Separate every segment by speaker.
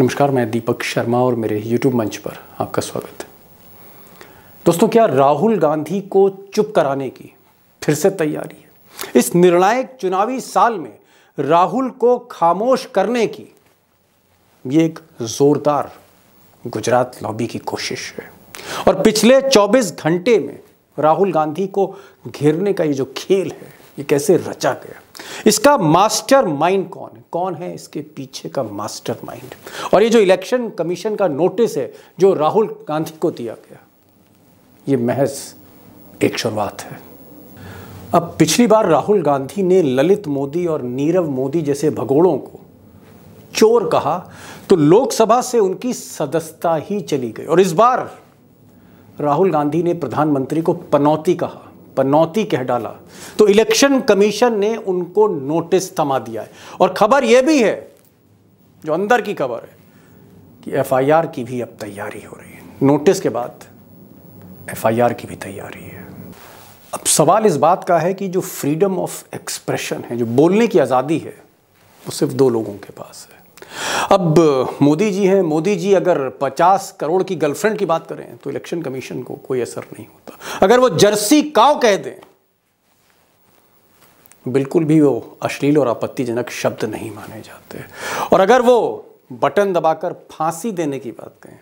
Speaker 1: नमस्कार, मैं दीपक शर्मा और मेरे YouTube मंच पर आपका स्वागत। है दोस्तों, क्या राहुल गांधी को चुप कराने की फिर से तैयारी है? इस निर्णायक चुनावी साल में राहुल को खामोश करने की ये एक जोरदार गुजरात लॉबी की कोशिश है। और पिछले 24 घंटे में राहुल गांधी को घेरने का ये जो खेल है, ये कैसे रचा गया? इसका मास्टर माइंड कौन है? कौन है इसके पीछे का मास्टर माइंड और ये जो इलेक्शन कमीशन का नोटिस है, जो राहुल गांधी को दिया गया, ये महज एक शुरुआत है। अब पिछली बार राहुल गांधी ने ललित मोदी और नीरव मोदी जैसे भगोड़ों को चोर कहा तो लोकसभा से उनकी सदस्यता ही चली गई। और इस बार राहुल गांधी ने प्रधानमंत्री को पनौती कहा। पनौती कह डाला। तो इलेक्शन कमीशन ने उनको नोटिस थमा दिया है। और खबर यह भी है, जो अंदर की खबर है, कि एफआईआर की भी अब तैयारी हो रही है। नोटिस के बाद एफआईआर की भी तैयारी है। अब सवाल इस बात का है कि जो फ्रीडम ऑफ़ एक्सप्रेशन है, जो बोलने की आज़ादी है, वो सिर्फ़ दो लोगों के पास है। अब, मोदी जी हैं, मोदी जी अगर 50 करोड़ की गर्लफ्रेंड की बात करें तो इलेक्शन कमीशन को कोई असर नहीं होता। अगर वो जर्सी काव कह दें, बिल्कुल भी वो अश्लील और आपत्तिजनक शब्द नहीं माने जाते। और अगर वो बटन दबाकर फांसी देने की बात कहें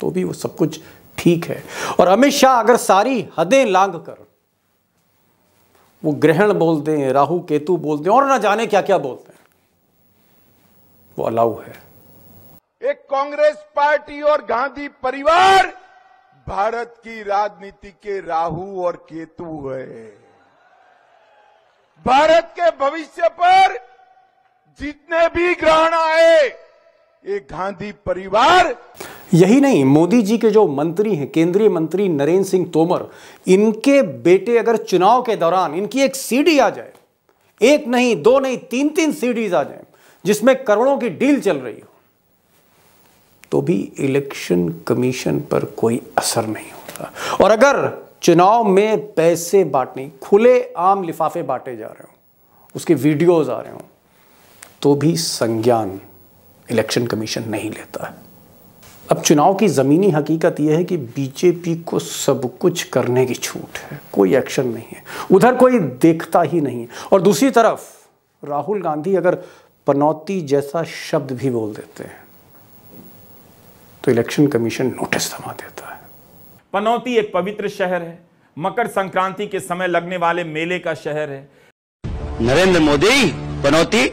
Speaker 1: तो भी वो सब कुछ ठीक है। और अमित शाह अगर सारी हदें लांग कर, वो ग्रहण बोल दें, राहु केतु बोल दें, और ना जाने क्या क्या बोलते वो अलाउ है।
Speaker 2: एक कांग्रेस पार्टी और गांधी परिवार भारत की राजनीति के राहु और केतु है। भारत के भविष्य पर जितने भी ग्रहण आए ये गांधी परिवार
Speaker 1: यही नहीं मोदी जी के जो मंत्री हैं केंद्रीय मंत्री नरेंद्र सिंह तोमर इनके बेटे अगर चुनाव के दौरान इनकी एक सीडी आ जाए एक नहीं दो नहीं तीन तीन सीडीज आ जाए जिसमें करोड़ों की डील चल रही हो तो भी इलेक्शन कमीशन पर कोई असर नहीं होता। और अगर चुनाव में पैसे बांटने, खुले आम लिफाफे बांटे जा रहे हो, उसके वीडियोस आ रहे हो तो भी संज्ञान इलेक्शन कमीशन नहीं लेता। है अब चुनाव की ज़मीनी हकीकत यह है कि बीजेपी को सब कुछ करने की छूट है, कोई एक्शन नहीं है। उधर कोई देखता ही नहीं और दूसरी तरफ़ राहुल गांधी अगर पनौती जैसा शब्द भी बोल देते हैं। तो इलेक्शन कमीशन नोटिस थमा देता है।
Speaker 3: पनौती एक पवित्र शहर है। मकर संक्रांति के समय लगने वाले मेले का शहर है।
Speaker 4: नरेंद्र मोदी पनौती।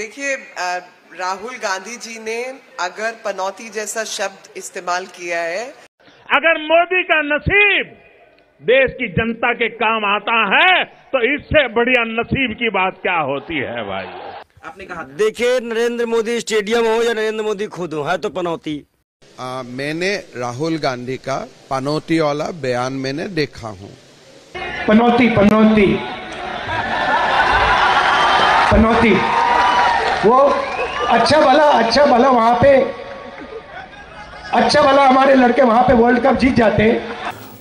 Speaker 5: देखिए राहुल गांधी जी ने अगर पनौती जैसा शब्द इस्तेमाल किया है
Speaker 6: अगर मोदी का नसीब देश की जनता के काम आता है तो इससे बढ़िया नसीब की बात क्या होती है भाई?
Speaker 4: आपने कहा देखिए नरेंद्र मोदी स्टेडियम हो या नरेंद्र मोदी खुद हो है तो पनौती।
Speaker 7: आ, मैंने राहुल गांधी का पनौती वाला बयान मैंने देखा हूँ।
Speaker 8: पनौती पनौती। पनौती। वो अच्छा भला अच्छा भला वहाँ पे अच्छा भला हमारे लड़के वहाँ पे वर्ल्ड कप जीत जाते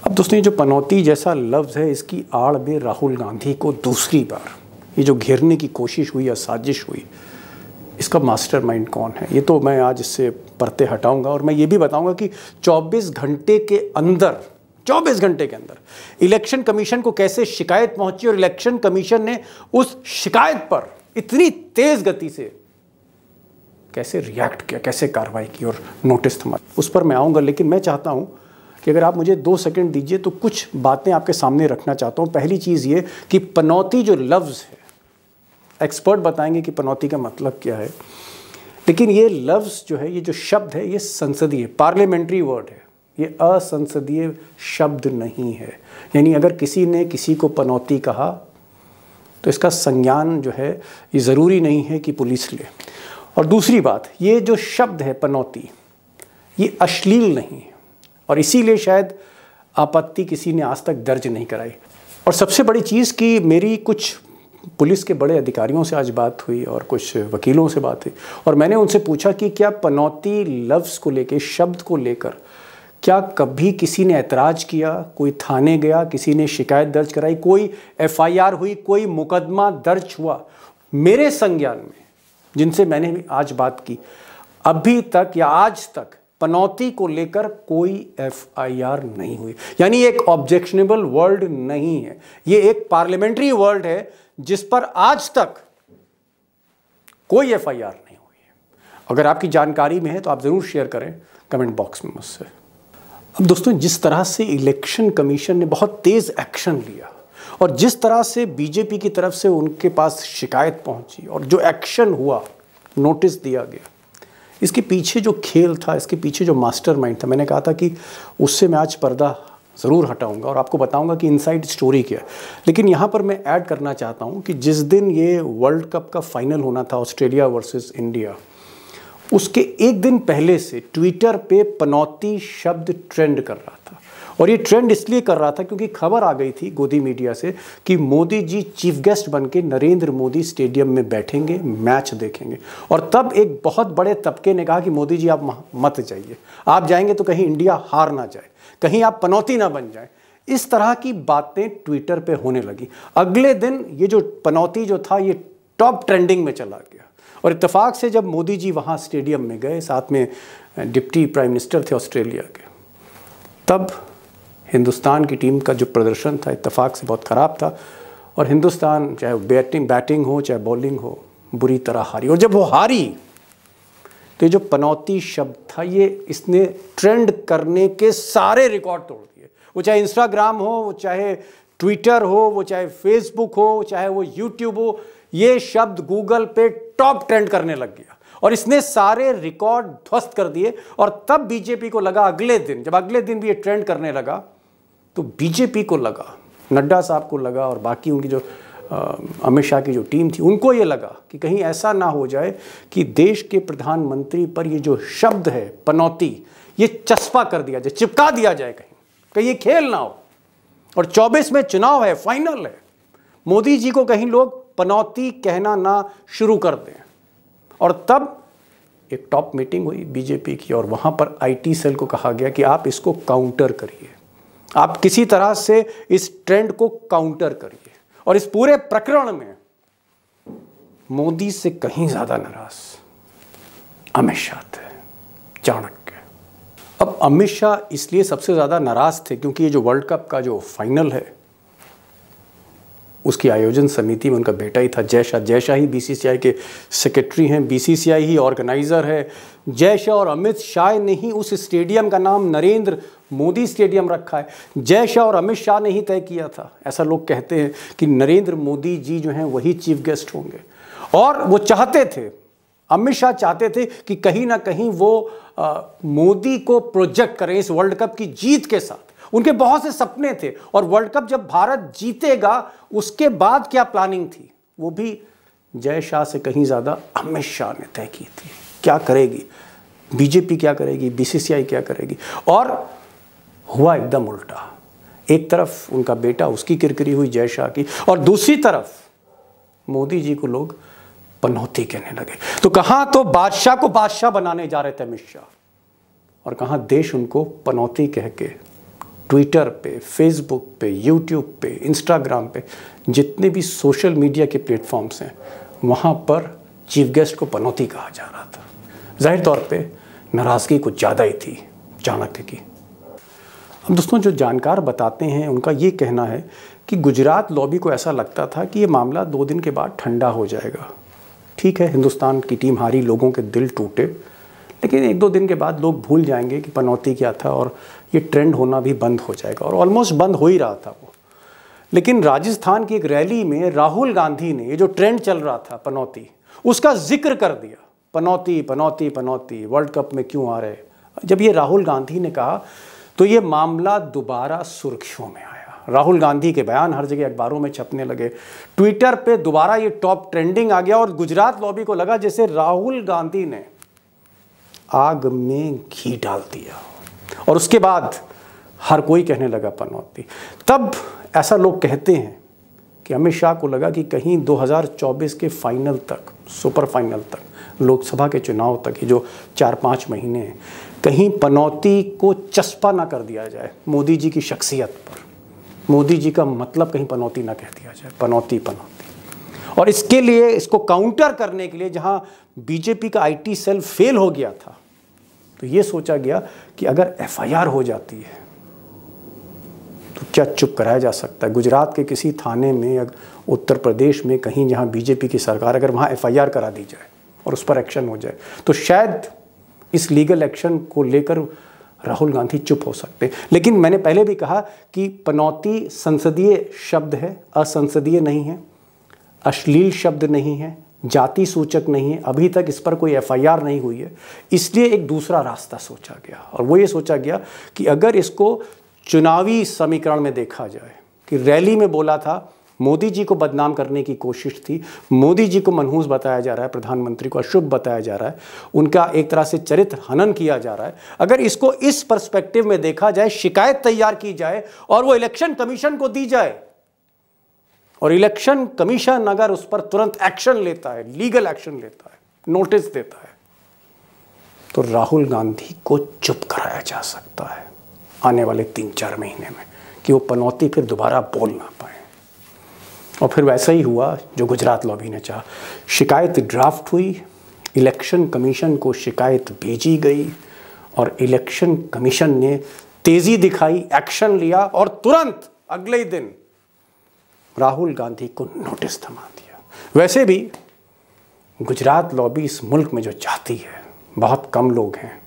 Speaker 1: अब दोस्तों ये जो पनौती जैसा लफ्ज़ है इसकी आड़ में राहुल गांधी को दूसरी बार। ये जो घेरने की कोशिश हुई या साजिश हुई, इसका मास्टर माइंड कौन है? ये तो मैं आज इससे परते हटाऊँगा और मैं ये भी बताऊँगा कि 24 घंटे के अंदर 24 घंटे के अंदर इलेक्शन कमीशन को कैसे शिकायत पहुँची और इलेक्शन कमीशन ने उस शिकायत पर इतनी तेज गति से कैसे रिएक्ट किया, कैसे कार्रवाई की और नोटिस थमा। उस पर मैं आऊँगा, लेकिन मैं चाहता हूँ कि अगर आप मुझे दो सेकंड दीजिए तो कुछ बातें आपके सामने रखना चाहता हूँ। पहली चीज़ ये कि पनौती जो लफ्ज़ है एक्सपर्ट बताएँगे कि पनौती का मतलब क्या है। लेकिन ये लफ्ज़ जो है, ये जो शब्द है, ये संसदीय पार्लियामेंट्री वर्ड है। ये असंसदीय शब्द नहीं है। यानी अगर किसी ने किसी को पनौती कहा तो इसका संज्ञान जो है, ये ज़रूरी नहीं है कि पुलिस ले। और दूसरी बात, ये जो शब्द है पनौती, ये अश्लील नहीं है। और इसीलिए शायद आपत्ति किसी ने आज तक दर्ज नहीं कराई। और सबसे बड़ी चीज़ कि मेरी कुछ पुलिस के बड़े अधिकारियों से आज बात हुई और कुछ वकीलों से बात हुई। और मैंने उनसे पूछा कि क्या पनौती लफ्ज़ को लेकर शब्द को लेकर क्या कभी किसी ने ऐतराज़ किया, कोई थाने गया, किसी ने शिकायत दर्ज कराई, कोई एफआईआर हुई, कोई मुकदमा दर्ज हुआ? मेरे संज्ञान में, जिनसे मैंने आज बात की, अभी तक या आज तक पनौती को लेकर कोई एफआईआर नहीं हुई। यानी एक ऑब्जेक्शनेबल वर्ड नहीं है। ये एक पार्लियामेंट्री वर्ड है जिस पर आज तक कोई एफआईआर नहीं हुई है। अगर आपकी जानकारी में है तो आप ज़रूर शेयर करें कमेंट बॉक्स में मुझसे। अब दोस्तों, जिस तरह से इलेक्शन कमीशन ने बहुत तेज एक्शन लिया और जिस तरह से बीजेपी की तरफ़ से उनके पास शिकायत पहुँची और जो एक्शन हुआ, नोटिस दिया गया, इसके पीछे जो खेल था, इसके पीछे जो मास्टरमाइंड था, मैंने कहा था कि उससे मैं आज पर्दा ज़रूर हटाऊँगा और आपको बताऊँगा कि इनसाइड स्टोरी क्या है। लेकिन यहाँ पर मैं ऐड करना चाहता हूँ कि जिस दिन ये वर्ल्ड कप का फाइनल होना था ऑस्ट्रेलिया वर्सेस इंडिया उसके एक दिन पहले से ट्विटर पे पनौती शब्द ट्रेंड कर रहा था। और ये ट्रेंड इसलिए कर रहा था क्योंकि खबर आ गई थी गोदी मीडिया से कि मोदी जी चीफ गेस्ट बन के नरेंद्र मोदी स्टेडियम में बैठेंगे मैच देखेंगे। और तब एक बहुत बड़े तबके ने कहा कि मोदी जी, आप मत जाइए। आप जाएँगे तो कहीं इंडिया हार ना जाए, कहीं आप पनौती ना बन जाए। इस तरह की बातें ट्विटर पे होने लगी। अगले दिन ये जो पनौती जो था, ये टॉप ट्रेंडिंग में चला गया। और इतफाक़ से जब मोदी जी वहाँ स्टेडियम में गए, साथ में डिप्टी प्राइम मिनिस्टर थे ऑस्ट्रेलिया के, तब हिंदुस्तान की टीम का जो प्रदर्शन था इतफाक़ से बहुत ख़राब था। और हिंदुस्तान, चाहे बैटिंग बैटिंग हो, चाहे बॉलिंग हो, बुरी तरह हारी। और जब वो हारी तो ये जो पनौती शब्द था, ये इसने ट्रेंड करने के सारे रिकॉर्ड तोड़ दिए। वो चाहे इंस्टाग्राम हो, वो चाहे ट्विटर हो, वो चाहे फेसबुक हो, चाहे वो यूट्यूब हो, ये शब्द गूगल पे टॉप ट्रेंड करने लग गया। और इसने सारे रिकॉर्ड ध्वस्त कर दिए। और तब बीजेपी को लगा अगले दिन, जब अगले दिन भी ये ट्रेंड करने लगा तो बीजेपी को लगा, नड्डा साहब को लगा और बाकी उनकी जो अमित शाह की जो टीम थी, उनको ये लगा कि कहीं ऐसा ना हो जाए कि देश के प्रधानमंत्री पर ये जो शब्द है, पनौती, ये चस्पा कर दिया जाए, चिपका दिया जाए कहीं कहीं ये खेल ना हो। और 24 में चुनाव है, फाइनल है। मोदी जी को कहीं लोग पनौती कहना ना शुरू कर दें। और तब एक टॉप मीटिंग हुई बीजेपी की और वहाँ पर आईटी सेल को कहा गया कि आप इसको काउंटर करिए। आप किसी तरह से इस ट्रेंड को काउंटर करिए। और इस पूरे प्रकरण में मोदी से कहीं ज़्यादा नाराज़। अमित शाह थे, चाणक्य। अब अमित शाह इसलिए सबसे ज़्यादा नाराज़ थे क्योंकि ये जो वर्ल्ड कप का जो फाइनल है उसकी आयोजन समिति में उनका बेटा ही था जय शाह जय शाह ही बीसीसीआई के सेक्रेटरी हैं। बीसीसीआई ही ऑर्गेनाइज़र है। जय शाह और अमित शाह ने ही उस स्टेडियम का नाम नरेंद्र मोदी स्टेडियम रखा है। जय शाह और अमित शाह ने ही तय किया था। ऐसा लोग कहते हैं कि नरेंद्र मोदी जी जो हैं, वही चीफ गेस्ट होंगे। और वो चाहते थे, अमित शाह चाहते थे कि कहीं ना कहीं वो मोदी को प्रोजेक्ट करें इस वर्ल्ड कप की जीत के साथ। उनके बहुत से सपने थे। और वर्ल्ड कप जब भारत जीतेगा, उसके बाद क्या प्लानिंग थी? वो भी जय शाह से कहीं ज़्यादा अमित शाह ने तय की थी। क्या करेगी? बीजेपी क्या करेगी? बीसीसीआई क्या करेगी? और हुआ एकदम उल्टा। एक तरफ़ उनका बेटा, उसकी किरकिरी हुई जय शाह की, और दूसरी तरफ़ मोदी जी को लोग पनौती कहने लगे। तो कहाँ तो बादशाह को बादशाह बनाने जा रहे थे अमित शाह, और कहाँ देश उनको पनौती कह के ट्विटर पे फेसबुक पे यूट्यूब पे इंस्टाग्राम पे, जितने भी सोशल मीडिया के प्लेटफॉर्म्स हैं, वहाँ पर चीफ गेस्ट को पनौती कहा जा रहा था। ज़ाहिर तौर पे नाराज़गी कुछ ज़्यादा ही थी चाणक्य की। अब दोस्तों, जो जानकार बताते हैं, उनका ये कहना है कि गुजरात लॉबी को ऐसा लगता था कि ये मामला दो दिन के बाद ठंडा हो जाएगा। ठीक है, हिंदुस्तान की टीम हारी, लोगों के दिल टूटे, लेकिन एक दो दिन के बाद लोग भूल जाएँगे कि पनौती क्या था और ये ट्रेंड होना भी बंद हो जाएगा। और ऑलमोस्ट बंद हो ही रहा था वो। लेकिन राजस्थान की एक रैली में राहुल गांधी ने ये जो ट्रेंड चल रहा था पनौती, उसका ज़िक्र कर दिया। पनौती पनौती पनौती वर्ल्ड कप में क्यों आ रहे? जब ये राहुल गांधी ने कहा तो ये मामला दोबारा सुर्खियों में आया। राहुल गांधी के बयान हर जगह अखबारों में छपने लगे। ट्विटर पे दोबारा ये टॉप ट्रेंडिंग आ गया और गुजरात लॉबी को लगा, जैसे राहुल गांधी ने आग में घी डाल दिया। और उसके बाद हर कोई कहने लगा पनौती। तब ऐसा लोग कहते हैं कि अमित शाह को लगा कि कहीं 2024 के फाइनल तक, सुपर फाइनल तक, लोकसभा के चुनाव तक ये जो चार पाँच महीने हैं, कहीं पनौती को चस्पा ना कर दिया जाए मोदी जी की शख्सियत पर। मोदी जी का मतलब कहीं पनौती ना कह दिया जाए, पनौती पनौती। और इसके लिए, इसको काउंटर करने के लिए जहाँ बीजेपी का आईटी सेल फेल हो गया था तो ये सोचा गया कि अगर एफआईआर हो जाती है तो क्या चुप कराया जा सकता है? गुजरात के किसी थाने में या उत्तर प्रदेश में कहीं जहाँ बीजेपी की सरकार अगर वहाँ एफआईआर करा दी जाए और उस पर एक्शन हो जाए तो शायद इस लीगल एक्शन को लेकर राहुल गांधी चुप हो सकते लेकिन मैंने पहले भी कहा कि पनौती संसदीय शब्द है, असंसदीय नहीं है, अश्लील शब्द नहीं है जाति सूचक नहीं है, अभी तक इस पर कोई एफआईआर नहीं हुई है। इसलिए एक दूसरा रास्ता सोचा गया और वो ये सोचा गया कि अगर इसको चुनावी समीकरण में देखा जाए, कि रैली में बोला था, मोदी जी को बदनाम करने की कोशिश थी, मोदी जी को मनहूस बताया जा रहा है, प्रधानमंत्री को अशुभ बताया जा रहा है, उनका एक तरह से चरित्र हनन किया जा रहा है। अगर इसको इस पर्सपेक्टिव में देखा जाए, शिकायत तैयार की जाए और वो इलेक्शन कमीशन को दी जाए और इलेक्शन कमीशन अगर उस पर तुरंत एक्शन लेता है, लीगल एक्शन लेता है, नोटिस देता है तो राहुल गांधी को चुप कराया जा सकता है आने वाले तीन चार महीने में कि वो पनौती फिर दोबारा बोल ना पाए। और फिर वैसा ही हुआ जो गुजरात लॉबी ने चाहा। शिकायत ड्राफ्ट हुई, इलेक्शन कमीशन को शिकायत भेजी गई और इलेक्शन कमीशन ने तेज़ी दिखाई, एक्शन लिया और तुरंत अगले ही दिन राहुल गांधी को नोटिस थमा दिया। वैसे भी गुजरात लॉबी इस मुल्क में जो चाहती है, बहुत कम लोग हैं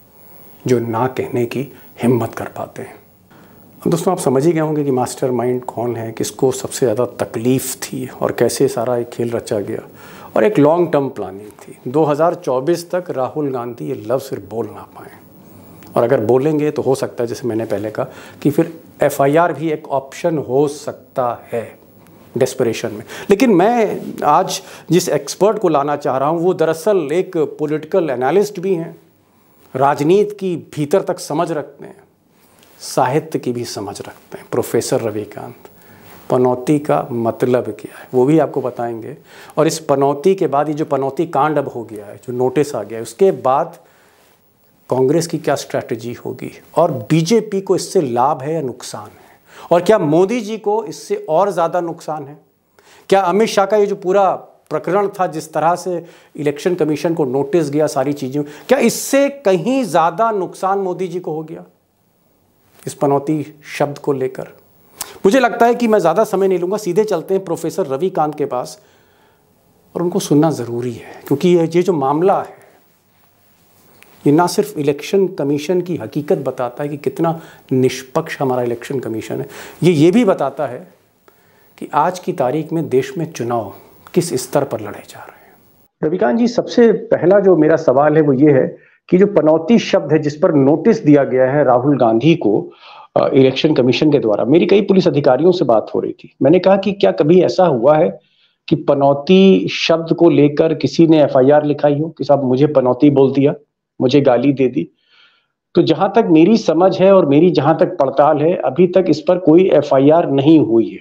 Speaker 1: जो ना कहने की हिम्मत कर पाते हैं। अब दोस्तों, आप समझ ही गए होंगे कि मास्टर माइंड कौन है, किसको सबसे ज़्यादा तकलीफ़ थी और कैसे सारा एक खेल रचा गया। और एक लॉन्ग टर्म प्लानिंग थी। 2024 तक राहुल गांधी ये लफ्ज़ सिर्फ़ बोल ना पाए। और अगर बोलेंगे तो हो सकता है, जैसे मैंने पहले कहा, कि फिर एफआईआर भी एक ऑप्शन हो सकता है। डेस्परेशन में। लेकिन मैं आज जिस एक्सपर्ट को लाना चाह रहा हूँ, वो दरअसल एक पॉलिटिकल एनालिस्ट भी हैं। राजनीति की भीतर तक समझ रखते हैं। साहित्य की भी समझ रखते हैं। प्रोफेसर रविकांत, पनौती का मतलब क्या है? वो भी आपको बताएँगे। और इस पनौती के बाद ये जो पनौती कांड अब हो गया है, जो नोटिस आ गया है, उसके बाद कांग्रेस की क्या स्ट्रैटेजी होगी? और बीजेपी को इससे लाभ है या नुकसान है? और क्या मोदी जी को इससे और ज़्यादा नुकसान है? क्या अमित शाह का ये जो पूरा प्रकरण था, जिस तरह से इलेक्शन कमीशन को नोटिस गया सारी चीज़ें, क्या इससे कहीं ज़्यादा नुकसान मोदी जी को हो गया? इस पनौती शब्द को लेकर। मुझे लगता है कि मैं ज़्यादा समय नहीं लूँगा, सीधे चलते हैं प्रोफेसर रविकांत के पास। और उनको सुनना ज़रूरी है, क्योंकि ये जो मामला है ये ना सिर्फ़ इलेक्शन कमीशन की हकीकत बताता है कि कितना निष्पक्ष हमारा इलेक्शन कमीशन है, ये ये भी बताता है कि आज की तारीख में देश में चुनाव किस स्तर पर लड़े जा रहे हैं। रविकांत जी, सबसे पहला जो मेरा सवाल है वो ये है कि जो पनौती शब्द है जिस पर नोटिस दिया गया है राहुल गांधी को इलेक्शन कमीशन के द्वारा, मेरी कई पुलिस अधिकारियों से बात हो रही थी। मैंने कहा कि क्या कभी ऐसा हुआ है कि पनौती शब्द को लेकर किसी ने एफआईआर लिखाई हो? कि साहब मुझे पनौती बोल दिया? मुझे गाली दे दी। तो जहाँ तक मेरी समझ है और मेरी जहाँ तक पड़ताल है, अभी तक इस पर कोई एफआईआर नहीं हुई है।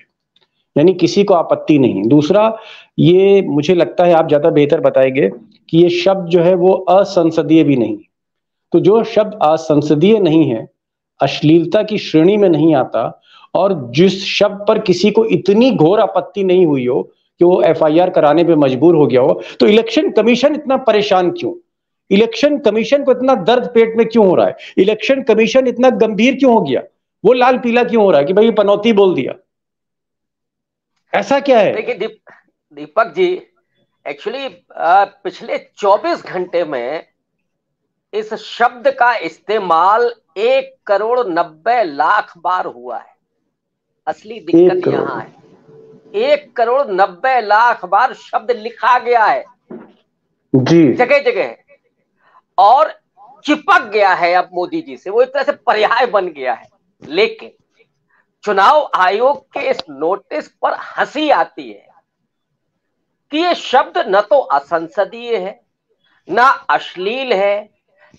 Speaker 1: यानी किसी को आपत्ति नहीं। दूसरा, ये मुझे लगता है आप ज़्यादा बेहतर बताएँगे कि ये शब्द जो है वो असंसदीय भी नहीं। तो जो शब्द असंसदीय नहीं है, अश्लीलता की श्रेणी में नहीं आता और जिस शब्द पर किसी को इतनी घोर आपत्ति नहीं हुई हो कि वो एफआईआर कराने पे मजबूर हो गया हो तो इलेक्शन कमीशन इतना परेशान क्यों? इलेक्शन कमीशन को इतना दर्द पेट में क्यों हो रहा है? इलेक्शन कमीशन इतना गंभीर क्यों हो गया? वो लाल पीला क्यों हो रहा है कि भाई पनौती बोल दिया? ऐसा क्या है?
Speaker 9: देखिए दीप, दीपक जी एक्चुअली पिछले 24 घंटे में इस शब्द का इस्तेमाल एक करोड़ नब्बे लाख बार हुआ है। असली दिक्कत यहाँ है। एक करोड़ नब्बे लाख बार शब्द लिखा गया है।
Speaker 1: जी।
Speaker 9: जगह जगह और चिपक गया है अब मोदी जी से। वो एक तरह से पर्याय बन गया है। लेकिन चुनाव आयोग के इस नोटिस पर हँसी आती है कि ये शब्द न तो असंसदीय है, ना अश्लील है,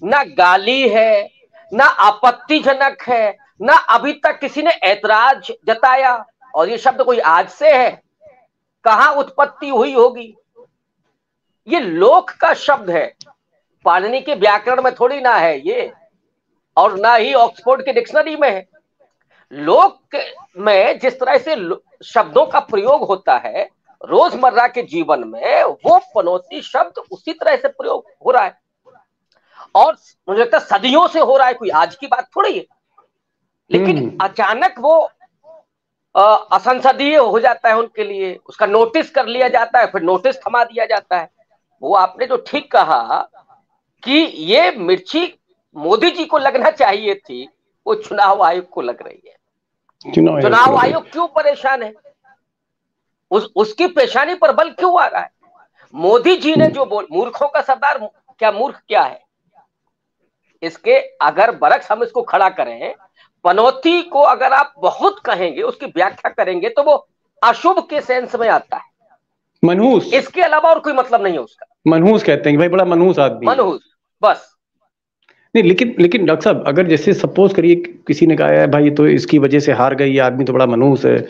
Speaker 9: ना गाली है, ना आपत्तिजनक है, ना अभी तक किसी ने ऐतराज जताया। और ये शब्द कोई आज से है? कहा उत्पत्ति हुई होगी? ये लोक का शब्द है। पाणनी के व्याकरण में थोड़ी ना है ये और ना ही ऑक्सफोर्ड की डिक्शनरी में है। लोक में जिस तरह से शब्दों का प्रयोग होता है रोज़मर्रा के जीवन में वो पनौती शब्द उसी तरह से प्रयोग हो रहा है। और मुझे लगता है सदियों से हो रहा है कोई आज की बात थोड़ी है। लेकिन अचानक वो असंसदीय हो जाता है उनके लिए उसका नोटिस कर लिया जाता है फिर नोटिस थमा दिया जाता है। वो आपने जो ठीक कहा कि ये मिर्ची मोदी जी को लगना चाहिए थी वो चुनाव आयोग को लग रही है। चुनाव आयोग क्यों परेशान है? उस उसकी परेशानी पर बल क्यों आ रहा है? मोदी जी ने जो बोल मूर्खों का सरदार क्या मूर्ख क्या है? इसके अगर बरक्स हम इसको खड़ा करें पनौती को अगर आप बहुत कहेंगे उसकी व्याख्या करेंगे तो वो अशुभ के सेंस में आता है।
Speaker 1: मनहूस।
Speaker 9: इसके अलावा और कोई मतलब नहीं है उसका।
Speaker 1: मनहूस कहते हैं भाई बड़ा मनहूस आदमी
Speaker 9: मनहूस। बस।
Speaker 1: नहीं, लेकिन लेकिन डॉक्टर साहब, अगर जैसे सपोज़ करिए किसी ने कहा है भाई तो इसकी वजह से हार गई, ये आदमी तो बड़ा मनहूस है।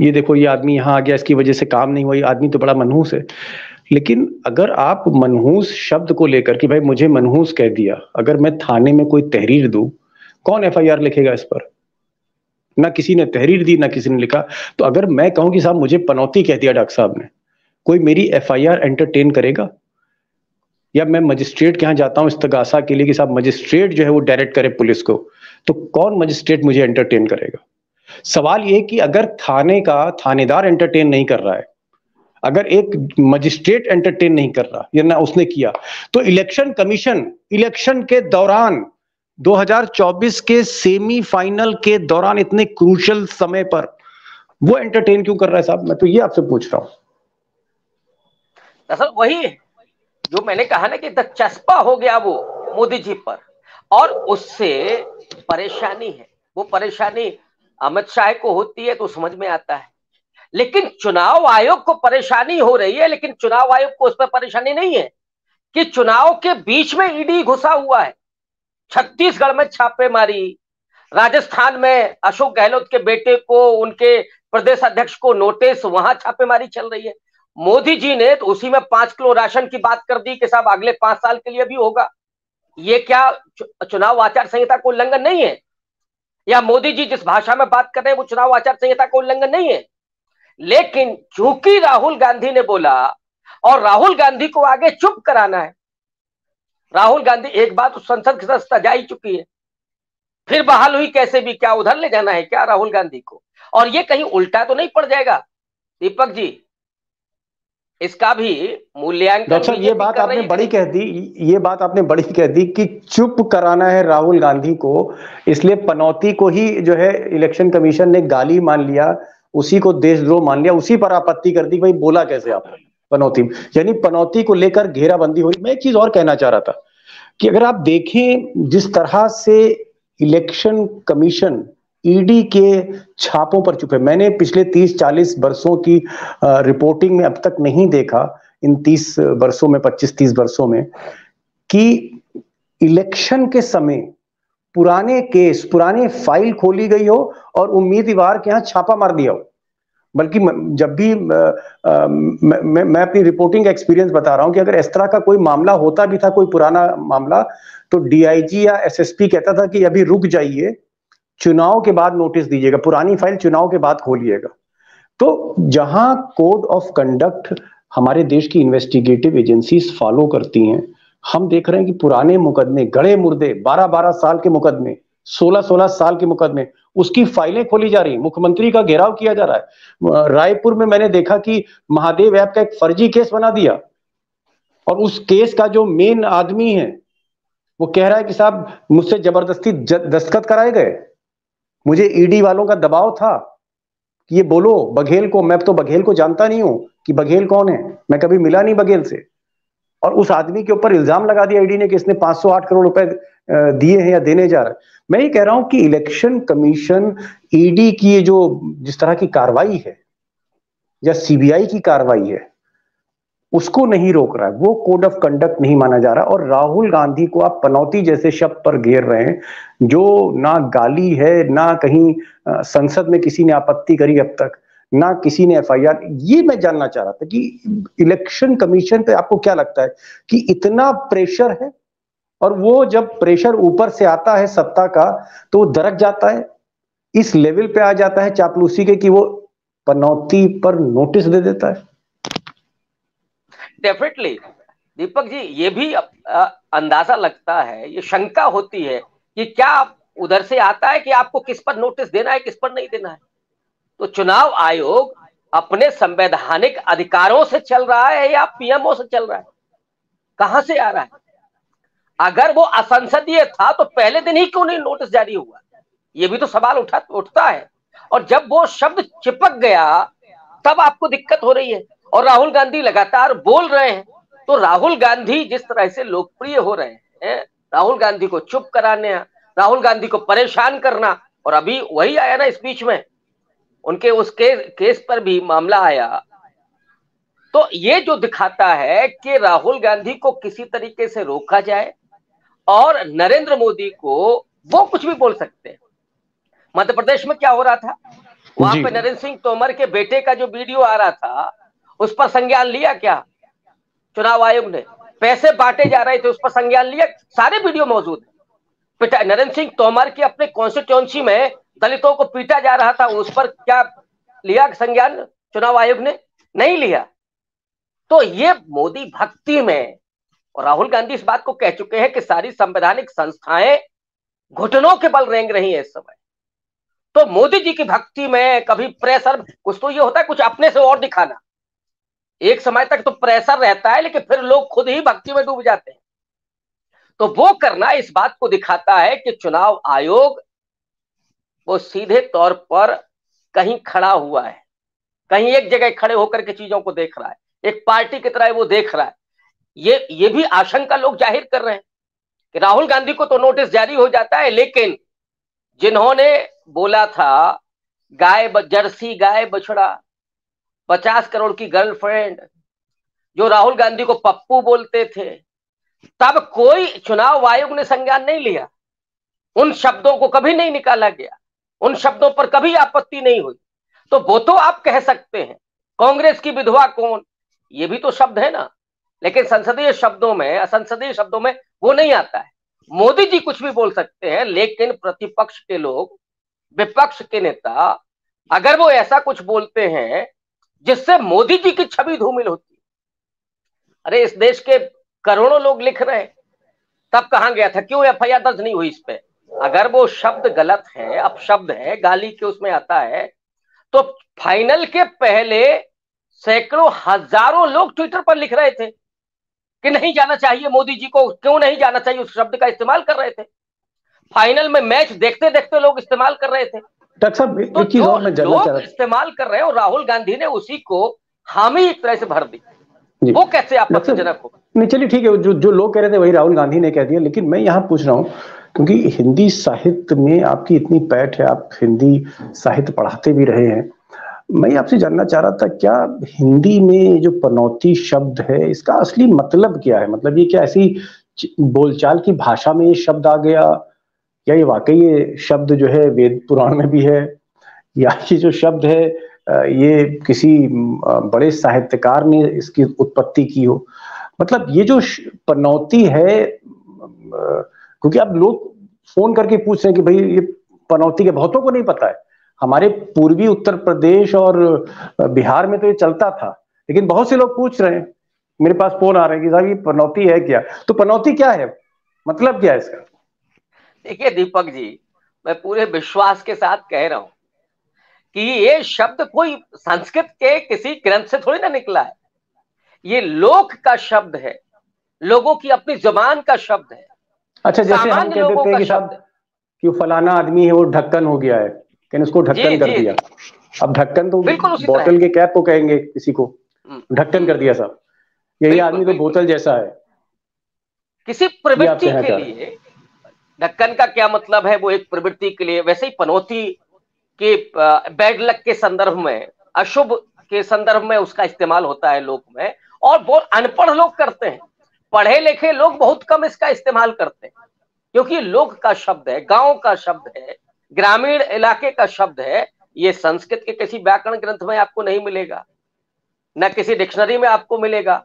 Speaker 1: ये देखो, ये आदमी यहाँ आ गया, इसकी वजह से काम नहीं हुआ, ये आदमी तो बड़ा मनहूस है। लेकिन अगर आप मनहूस शब्द को लेकर कि भाई, मुझे मनहूस कह दिया, अगर मैं थाने में कोई तहरीर दू, कौन एफआईआर लिखेगा इस पर? ना किसी ने तहरीर दी, ना किसी ने लिखा। तो अगर मैं कहूँ कि साहब, मुझे पनौती कह दिया डॉक्टर साहब ने, कोई मेरी एफआईआर एंटरटेन करेगा? या मैं मजिस्ट्रेट के यहाँ जाता हूँ इस्तगासा के लिए कि साहब मजिस्ट्रेट जो है वो डायरेक्ट करे पुलिस को तो कौन मजिस्ट्रेट मुझे एंटरटेन करेगा? सवाल ये कि अगर थाने का थानेदार एंटरटेन नहीं कर रहा है, अगर एक मजिस्ट्रेट एंटरटेन नहीं कर रहा, या ना उसने किया तो इलेक्शन कमीशन इलेक्शन के दौरान 2024 के सेमीफाइनल के दौरान इतने क्रूशल समय पर वो एंटरटेन क्यों कर रहा है साहब? मैं तो ये आपसे पूछ रहा हूँ।
Speaker 9: वही जो मैंने कहा ना कि चस्पा हो गया वो मोदी जी पर, और उससे परेशानी है। वो परेशानी अमित शाह को होती है तो समझ में आता है। लेकिन चुनाव आयोग को परेशानी हो रही है, लेकिन चुनाव आयोग को उस पर परेशानी नहीं है कि चुनाव के बीच में ईडी घुसा हुआ है। छत्तीसगढ़ में छापेमारी, राजस्थान में अशोक गहलोत के बेटे को, उनके प्रदेश अध्यक्ष को नोटिस, वहाँ छापेमारी चल रही है। मोदी जी ने तो उसी में पाँच किलो राशन की बात कर दी कि साहब अगले पाँच साल के लिए भी होगा। ये क्या चुनाव आचार संहिता का उल्लंघन नहीं है? या मोदी जी जिस भाषा में बात कर रहे हैं, वो चुनाव आचार संहिता का उल्लंघन नहीं है? लेकिन चूँकि राहुल गांधी ने बोला और राहुल गांधी को आगे चुप कराना है, राहुल गांधी एक बात उस संसद के साथ सजा ही चुकी है। फिर बहाल हुई कैसे भी, क्या उधर ले जाना है क्या राहुल गांधी को? और ये कहीं उल्टा तो नहीं पड़ जाएगा? दीपक जी इसका भी मूल्यांकन
Speaker 1: ये बात आपने बड़ी कह दी ये बात आपने बड़ी कह दी कि चुप कराना है राहुल गांधी को। इसलिए पनौती को ही जो है इलेक्शन कमीशन ने गाली मान लिया उसी को देशद्रोह मान लिया उसी पर आपत्ति कर दी भाई बोला कैसे आपने पनौती यानी पनौती को लेकर घेराबंदी हुई। मैं एक चीज़ और कहना चाह रहा था कि अगर आप देखें जिस तरह से इलेक्शन कमीशन ईडी के छापों पर चुपे मैंने पिछले 30-40 वर्षों की रिपोर्टिंग में अब तक नहीं देखा इन 30 वर्षों में 25-30 वर्षों में कि इलेक्शन के समय पुराने केस पुराने फ़ाइल खोली गई हो और उम्मीदवार के यहाँ छापा मार दिया हो। बल्कि जब भी मैं, मैं अपनी रिपोर्टिंग एक्सपीरियंस बता रहा हूँ कि अगर इस तरह का कोई मामला होता भी था कोई पुराना मामला तो डीआईजी या एसएसपी कहता था कि अभी रुक जाइए चुनाव के बाद नोटिस दीजिएगा, पुरानी फ़ाइल चुनाव के बाद खोलिएगा। तो जहाँ कोड ऑफ़ कंडक्ट हमारे देश की इन्वेस्टिगेटिव एजेंसीज फॉलो करती हैं, हम देख रहे हैं कि पुराने मुकदमे गड़े मुर्दे 12-12 साल के मुकदमे 16-16 साल के मुकदमे, उसकी फाइलें खोली जा रही मुख्यमंत्री का घेराव किया जा रहा है। रायपुर में मैंने देखा कि महादेव ऐप का एक फर्जी केस बना दिया। और उस केस का जो मेन आदमी है, वो कह रहा है कि साहब, मुझसे ज़बरदस्ती दस्तखत कराए गए। मुझे ईडी वालों का दबाव था कि ये बोलो, बघेल को, मैं तो बघेल को जानता नहीं हूँ कि बघेल कौन है। मैं कभी मिला नहीं बघेल से। और उस आदमी के ऊपर इल्ज़ाम लगा दिया ईडी ने कि इसने 508 करोड़ रुपए दिए हैं या देने जा रहा है। मैं ये कह रहा हूँ कि इलेक्शन कमीशन ईडी की ये जो जिस तरह की कार्रवाई है, या सीबीआई की कार्रवाई है उसको नहीं रोक रहा है। वो कोड ऑफ़ कंडक्ट नहीं माना जा रहा। और राहुल गांधी को आप पनौती जैसे शब्द पर घेर रहे हैं, जो ना गाली है, ना कहीं संसद में किसी ने आपत्ति करी अब तक, ना किसी ने एफआईआर ये मैं जानना चाह रहा था कि इलेक्शन कमीशन पे आपको क्या लगता है कि इतना प्रेशर है? और वो जब प्रेशर ऊपर से आता है सत्ता का तो वो दरक जाता है? इस लेवल पे आ जाता है चापलूसी के कि वो पनौती पर नोटिस दे देता है?
Speaker 9: डेफिनेटली दीपक जी, ये भी अंदाज़ा लगता है, ये शंका होती है कि क्या उधर से आता है कि आपको किस पर नोटिस देना है, किस पर नहीं देना है? तो चुनाव आयोग अपने संवैधानिक अधिकारों से चल रहा है या पीएमओ से चल रहा है? कहाँ से आ रहा है? अगर वो असंसदीय था तो पहले दिन ही क्यों नहीं नोटिस जारी हुआ? ये भी तो सवाल उठा, उठता है। और जब वो शब्द चिपक गया, तब आपको दिक्कत हो रही है। और राहुल गांधी लगातार बोल रहे हैं। तो राहुल गांधी जिस तरह से लोकप्रिय हो रहे हैं राहुल गांधी को चुप कराने राहुल गांधी को परेशान करना और अभी वही आया ना स्पीच में उनके उस के, केस पर भी मामला आया। तो ये जो दिखाता है कि राहुल गांधी को किसी तरीके से रोका जाए और नरेंद्र मोदी को वो कुछ भी बोल सकते हैं। मध्य प्रदेश में क्या हो रहा था? वहाँ पे नरेंद्र सिंह तोमर के बेटे का जो वीडियो आ रहा था उस पर संज्ञान लिया क्या? चुनाव आयोग ने। पैसे बांटे जा रहे थे, उस पर संज्ञान लिया। सारे वीडियो मौजूद है। नरेंद्र सिंह तोमर की अपने कॉन्स्टिट्यूंसी में दलितों को पीटा जा रहा था, उस पर क्या लिया संज्ञान चुनाव आयोग ने? नहीं लिया। तो ये मोदी भक्ति में, और राहुल गांधी इस बात को कह चुके हैं कि सारी संवैधानिक संस्थाएँ घुटनों के बल रेंग रही है इस समय। तो मोदी जी की भक्ति में कभी प्रेशर, कुछ तो ये होता है, कुछ अपने से और दिखाना। एक समय तक तो प्रेशर रहता है, लेकिन फिर लोग खुद ही भक्ति में डूब जाते हैं। तो वो करना इस बात को दिखाता है कि चुनाव आयोग वो सीधे तौर पर कहीं खड़ा हुआ है। कहीं एक जगह खड़े होकर के चीज़ों को देख रहा है। एक पार्टी की तरह वो देख रहा है। ये ये भी आशंका लोग ज़ाहिर कर रहे हैं कि राहुल गांधी को तो नोटिस जारी हो जाता है, लेकिन जिन्होंने बोला था, गाय जर्सी गाय बछड़ा पचास करोड़ की गर्लफ्रेंड, जो राहुल गांधी को पप्पू बोलते थे। तब कोई चुनाव आयोग ने संज्ञान नहीं लिया। उन शब्दों को कभी नहीं निकाला गया। उन शब्दों पर कभी आपत्ति नहीं हुई। तो वो तो आप कह सकते हैं, कांग्रेस की विधवा कौन? ये भी तो शब्द है ना। लेकिन संसदीय शब्दों में, असंसदीय शब्दों में वो नहीं आता है। मोदी जी कुछ भी बोल सकते हैं, लेकिन प्रतिपक्ष के लोग, विपक्ष के नेता, अगर वो ऐसा कुछ बोलते हैं जिससे मोदी जी की छवि धूमिल होती अरे, इस देश के करोड़ों लोग लिख रहे हैं। तब कहा गया था? क्यों एफ़ आई दर्ज नहीं हुई इस पे? अगर वो शब्द गलत है अब शब्द है, गाली के उसमें आता है तो फाइनल के पहले सैकड़ों, हज़ारों लोग ट्विटर पर लिख रहे थे कि नहीं जाना चाहिए मोदी जी को, क्यों नहीं जाना चाहिए? उस शब्द का इस्तेमाल कर रहे थे। फाइनल में मैच देखते देखते लोग इस्तेमाल कर रहे थे।
Speaker 1: डॉक्टर साहब एक तो चीज़ और मैं जानना चाह रहा
Speaker 9: इस्तेमाल कर रहे हैं और राहुल गांधी ने उसी को हामी एक तरह से भर दी। वो कैसे आपत्तिजनक हो?
Speaker 1: नहीं चलिए ठीक है जो जो लोग कह रहे थे वही राहुल गांधी ने कह दिया लेकिन मैं यहाँ पूछ रहा हूँ क्योंकि हिंदी साहित्य में आपकी इतनी पैठ है आप हिंदी साहित्य पढ़ाते भी रहे हैं। मैं आपसे जानना चाह रहा था क्या हिंदी में जो पनौती शब्द है इसका असली मतलब क्या है? मतलब ये क्या ऐसी बोलचाल की भाषा में ये शब्द आ गया? या ये वाकई ये शब्द जो है वेद पुराण में भी है, या ये जो शब्द है ये किसी बड़े साहित्यकार ने इसकी उत्पत्ति की हो। मतलब ये जो पनौती है क्योंकि अब लोग फ़ोन करके पूछ रहे हैं कि भाई ये पनौती के बहुतों को नहीं पता है। हमारे पूर्वी उत्तर प्रदेश और बिहार में तो ये चलता था, लेकिन बहुत से लोग पूछ रहे हैं। मेरे पास फ़ोन आ रहे हैं कि साहब ये पनौती है क्या? तो पनौती क्या है? मतलब क्या है इसका?
Speaker 9: देखिए दीपक जी मैं पूरे विश्वास के साथ कह रहा हूँ कि ये शब्द कोई संस्कृत के किसी ग्रंथ से थोड़ी ना निकला है। ये लोक का शब्द है लोगों की अपनी जबान का शब्द है।
Speaker 1: अच्छा जैसे हम कह देते हैं कि साहब कि फलाना आदमी है वो ढक्कन हो गया है कि उसको ढक्कन कर जी, दिया। अब ढक्कन तो बोतल के कैप को कहेंगे किसी को हम्म। ढक्कन कर दिया साहब यही आदमी तो बोतल जैसा है।
Speaker 9: किसी प्रवृत्ति के लिए ढक्कन का क्या मतलब है वो एक प्रवृत्ति के लिए? वैसे ही पनौती के बैड लक के संदर्भ में, अशुभ के संदर्भ में उसका इस्तेमाल होता है लोक में, और बहुत अनपढ़ लोग करते हैं। पढ़े लिखे लोग बहुत कम इसका इस्तेमाल करते हैं, क्योंकि लोक का शब्द है, गाँव का शब्द है, ग्रामीण इलाके का शब्द है। ये संस्कृत के किसी व्याकरण ग्रंथ में आपको नहीं मिलेगा, न किसी डिक्शनरी में आपको मिलेगा।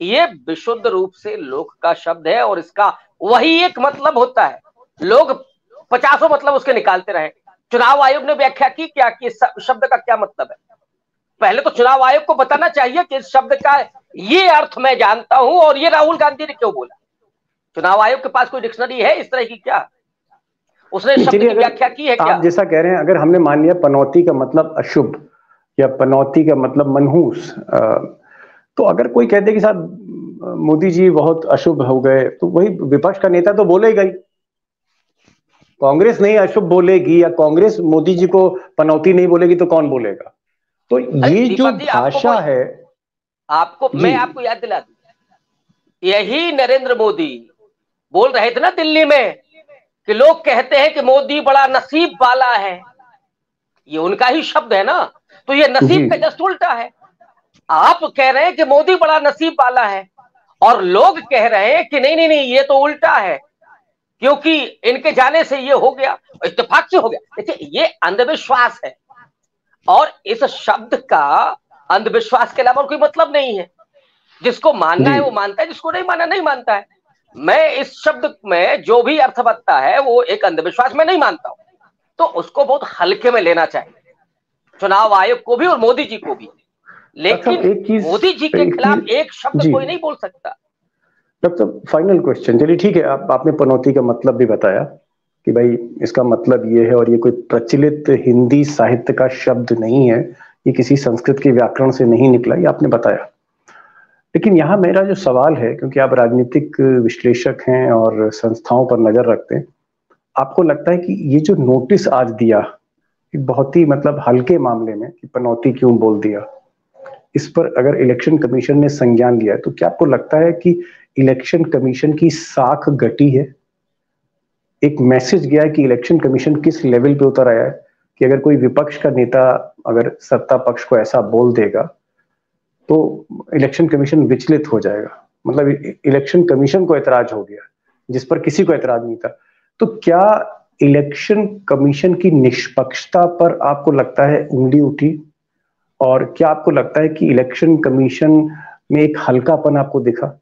Speaker 9: ये विशुद्ध रूप से लोक का शब्द है, और इसका वही एक मतलब होता है। लोग पचासों मतलब उसके निकालते रहे। चुनाव आयोग ने व्याख्या की क्या कि इस शब्द का क्या मतलब है? पहले तो चुनाव आयोग को बताना चाहिए कि इस शब्द का ये अर्थ मैं जानता हूँ और ये राहुल गांधी ने क्यों बोला? चुनाव आयोग के पास कोई डिक्शनरी है इस तरह की क्या? उसने शब्द की व्याख्या की है क्या?
Speaker 1: आप जैसा कह रहे हैं अगर हमने मान लिया पनौती का मतलब अशुभ या पनौती का मतलब मनहूस तो अगर कोई कहते कि साहब मोदी जी बहुत अशुभ हो गए तो वही विपक्ष का नेता तो बोलेगा ही। कांग्रेस नहीं अशुभ बोलेगी या कांग्रेस मोदी जी को पनौती नहीं बोलेगी तो कौन बोलेगा? तो ये जो भाषा है
Speaker 9: आपको मैं आपको याद दिला दू। यही नरेंद्र मोदी बोल रहे थे ना दिल्ली में कि लोग कहते हैं कि मोदी बड़ा नसीब वाला है। ये उनका ही शब्द है ना। तो ये नसीब का जस्ट उल्टा है। आप कह रहे हैं कि मोदी बड़ा नसीब वाला है और लोग कह रहे हैं कि नहीं नहीं नहीं ये तो उल्टा है क्योंकि इनके जाने से ये हो गया इतफाक से हो गया। देखिए ये अंधविश्वास है और इस शब्द का अंधविश्वास के अलावा कोई मतलब नहीं है। जिसको मानना है वो मानता है जिसको नहीं मानना नहीं मानता है। मैं इस शब्द में जो भी अर्थ बनता है वो एक अंधविश्वास में नहीं मानता हूँ। तो उसको बहुत हल्के में लेना चाहिए। चुनाव आयोग को भी और मोदी जी को भी। लेकिन मोदी जी के खिलाफ एक शब्द कोई नहीं बोल सकता।
Speaker 1: डॉक्टर फाइनल क्वेश्चन चलिए ठीक है आप आपने पनौती का मतलब भी बताया कि भाई इसका मतलब ये है और ये कोई प्रचलित हिंदी साहित्य का शब्द नहीं है ये किसी संस्कृत के व्याकरण से नहीं निकला ये आपने बताया। लेकिन यहाँ मेरा जो सवाल है क्योंकि आप राजनीतिक विश्लेषक हैं और संस्थाओं पर नज़र रखते हैं आपको लगता है कि ये जो नोटिस आज दिया बहुत ही मतलब हल्के मामले में कि पनौती क्यों बोल दिया? इस पर अगर इलेक्शन कमीशन ने संज्ञान लिया है तो क्या आपको लगता है कि इलेक्शन कमीशन की साख घटी है? एक मैसेज गया है कि इलेक्शन कमीशन किस लेवल पे उतर आया है कि अगर कोई विपक्ष का नेता अगर सत्ता पक्ष को ऐसा बोल देगा तो इलेक्शन कमीशन विचलित हो जाएगा। मतलब इलेक्शन कमीशन को ऐतराज हो गया, जिस पर किसी को ऐतराज नहीं था। तो क्या इलेक्शन कमीशन की निष्पक्षता पर आपको लगता है उंगली उठी? और क्या आपको लगता है कि इलेक्शन कमीशन में एक हल्कापन आपको दिखा?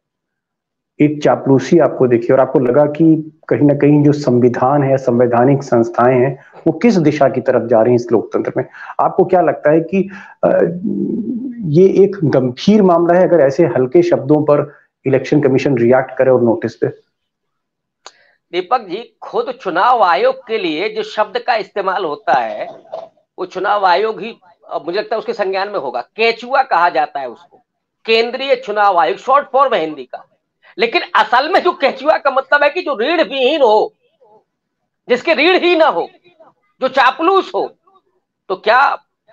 Speaker 1: एक चापलूसी आपको दिखी और आपको लगा कि कहीं ना कहीं जो संविधान है, संवैधानिक संस्थाएँ हैं, वो किस दिशा की तरफ़ जा रही हैं इस लोकतंत्र में? आपको क्या लगता है कि ये एक गंभीर मामला है अगर ऐसे हल्के शब्दों पर इलेक्शन कमीशन रिएक्ट करे और नोटिस पे
Speaker 9: दीपक जी, खुद चुनाव आयोग के लिए जो शब्द का इस्तेमाल होता है, वो चुनाव आयोग ही मुझे लगता है उसके संज्ञान में होगा। केचुआ कहा जाता है उसको। केंद्रीय चुनाव आयोग, शॉर्ट फॉर्म है हिंदी का। लेकिन असल में जो केचुआ का मतलब है कि जो रीढ़ विहीन हो, जिसके रीढ़ ही ना हो, जो चापलूस हो तो क्या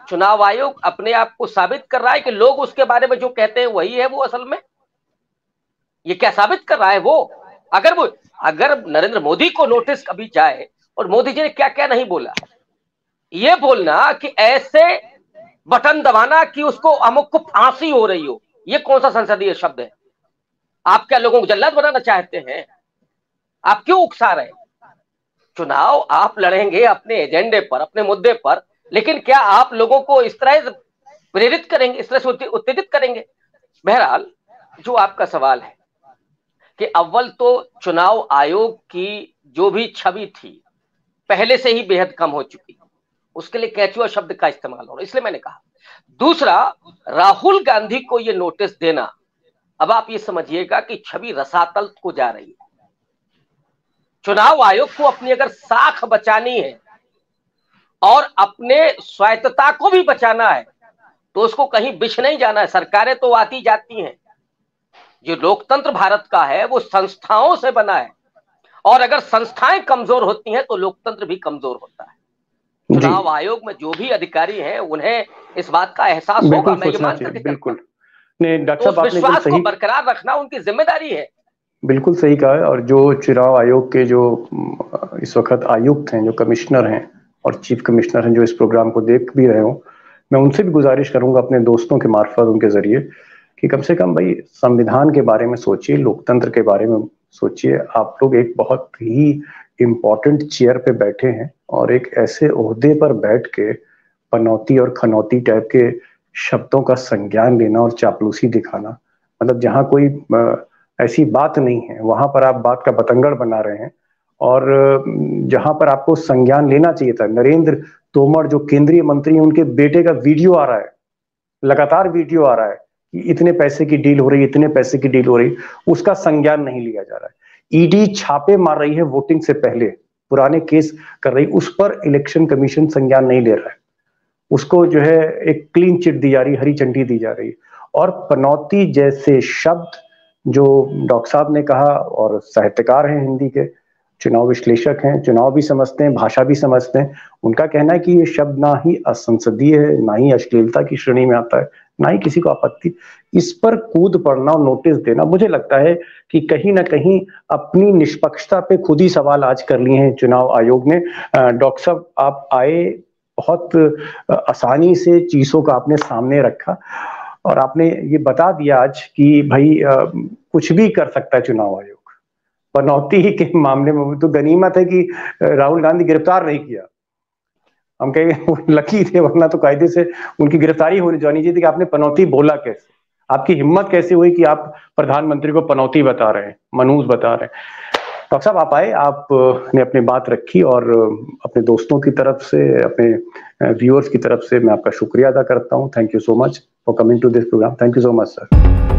Speaker 9: चुनाव आयोग अपने आप को साबित कर रहा है कि लोग उसके बारे में जो कहते हैं वही है वो असल में? ये क्या साबित कर रहा है वो? अगर वो, अगर नरेंद्र मोदी को नोटिस कभी जाए, और मोदी जी ने क्या क्या नहीं बोला, ये बोलना कि ऐसे बटन दबाना कि उसको अमुक को फांसी हो रही हो। ये कौन सा संसदीय शब्द है? आप क्या लोगों को जल्लाद बनाना चाहते हैं? आप क्यों उकसा रहे चुनाव आप लड़ेंगे अपने एजेंडे पर, अपने मुद्दे पर, लेकिन क्या आप लोगों को इस तरह प्रेरित करेंगे, इस तरह से उत्तेजित करेंगे? बहरहाल, जो आपका सवाल है कि अव्वल तो चुनाव आयोग की जो भी छवि थी, पहले से ही बेहद कम हो चुकी। उसके लिए कैचुआ शब्द का इस्तेमाल हो रहा इसलिए मैंने कहा। दूसरा, राहुल गांधी को यह नोटिस देना। अब आप ये समझिएगा कि छवि रसातल को जा रही है। चुनाव आयोग को अपनी अगर साख बचानी है और अपने स्वायत्तता को भी बचाना है तो उसको कहीं बिछ नहीं जाना है। सरकारें तो आती जाती हैं। जो लोकतंत्र भारत का है, वो संस्थाओं से बना है। और अगर संस्थाएँ कमज़ोर होती हैं तो लोकतंत्र भी कमज़ोर होता है। चुनाव आयोग में जो भी अधिकारी हैं उन्हें इस बात का एहसास होगा मैं ये मानता बिल्कुल।
Speaker 1: नहीं डॉक्टर साहब आपने
Speaker 9: विश्वास को बरकरार रखना उनकी ज़िम्मेदारी है।
Speaker 1: बिल्कुल सही कहा है और जो चुनाव आयोग के जो इस वक्त आयुक्त हैं जो कमिश्नर हैं और चीफ कमिश्नर हैं जो इस प्रोग्राम को देख भी रहे हो मैं उनसे भी गुजारिश करूँगा अपने दोस्तों के मार्फत उनके ज़रिए कि कम से कम भाई संविधान के बारे में सोचिए लोकतंत्र के बारे में सोचिए। आप लोग एक बहुत ही इम्पोर्टेंट चेयर पे बैठे हैं और एक ऐसे ओहदे पर बैठ के पनौती और खनौती टाइप के शब्दों का संज्ञान लेना और चापलूसी दिखाना मतलब जहाँ कोई ऐसी बात नहीं है, वहाँ पर आप बात का बतंगड़ बना रहे हैं और जहाँ पर आपको संज्ञान लेना चाहिए था। नरेंद्र तोमर, जो केंद्रीय मंत्री हैं, उनके बेटे का वीडियो आ रहा है, लगातार वीडियो आ रहा है कि इतने पैसे की डील हो रही है, इतने पैसे की डील हो रही उसका संज्ञान नहीं लिया जा रहा है। ईडी छापे मार रही है वोटिंग से पहले। पुराने केस कर रही, उस पर इलेक्शन कमीशन संज्ञान नहीं ले रहा है। उसको जो है एक क्लीन चिट दी जा रही, हरी झंडी दी जा रही। और पनौती जैसे शब्द जो डॉक्टर साहब ने कहा, और साहित्यकार हैं हिंदी के, चुनाव विश्लेषक हैं, चुनाव भी समझते हैं, भाषा भी समझते हैं, उनका कहना है कि ये शब्द ना ही असंसदीय है, ना ही अश्लीलता की श्रेणी में आता है। ना ही किसी को आपत्ति। इस पर कूद पड़ना और नोटिस देना मुझे लगता है कि कहीं ना कहीं अपनी निष्पक्षता पे खुद ही सवाल आज कर लिए हैं चुनाव आयोग ने। डॉक्टर साहब आप आए बहुत आसानी से चीज़ों का आपने सामने रखा और आपने ये बता दिया आज कि भाई आ, कुछ भी कर सकता है चुनाव आयोग। पनौती के मामले में तो गनीमत है कि राहुल गांधी गिरफ़्तार नहीं किया। हम कहेंगे लकी थे, वरना तो कायदे से उनकी गिरफ्तारी होनी जानी चाहिए। कि आपने पनौती बोला कैसे? आपकी हिम्मत कैसे हुई कि आप प्रधानमंत्री को पनौती बता रहे हैं, मनूज बता रहे हैं? डॉक्टर साहब, आप आए, आपने अपनी बात रखी और अपने दोस्तों की तरफ़ से, अपने व्यूअर्स की तरफ़ से मैं आपका शुक्रिया अदा करता हूँ। Thank you so much for coming to this programme thank you so much sir